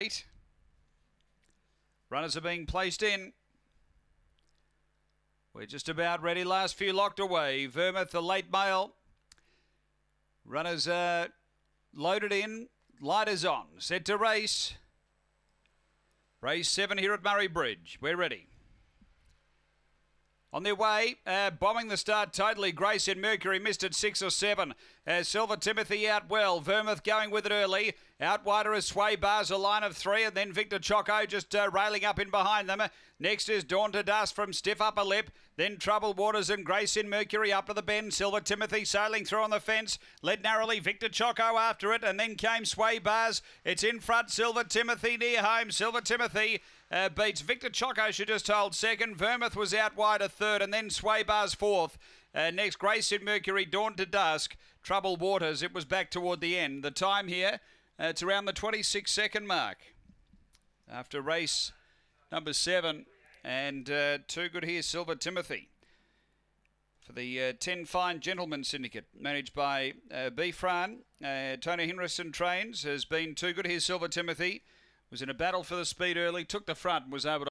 eight. Runners are being placed in. We're just about ready. Last few locked away. Vermouth, the late mail. Runners are loaded in. Light is on. Set to race. Race seven here at Murray Bridge. We're ready. On their way, uh, bombing the start totally. Grace and Mercury missed at six or seven. Uh, Silver Timothy out well. Vermouth going with it early. Out wider is Sway Bars, a line of three, and then Victor Choco just uh, railing up in behind them. Next is Dawn to Dusk from Stiff Upper Lip. Then Troubled Waters and Grace in Mercury up to the bend. Silver Timothy sailing through on the fence. Led narrowly Victor Choco after it, and then came Sway Bars. It's in front. Silver Timothy near home. Silver Timothy uh, beats Victor Choco, she just hold second. Vermouth was out wide a third, and then Sway Bars fourth. Uh, next, Grace in Mercury, Dawn to Dusk, Trouble Waters. It was back toward the end. The time here, uh, it's around the 26 second mark. After race number seven, and uh, too good here, Silver Timothy. For the uh, 10 Fine Gentlemen Syndicate, managed by uh, B. Fran, uh, Tony Henderson Trains, has been too good here, Silver Timothy was in a battle for the speed early, took the front and was able to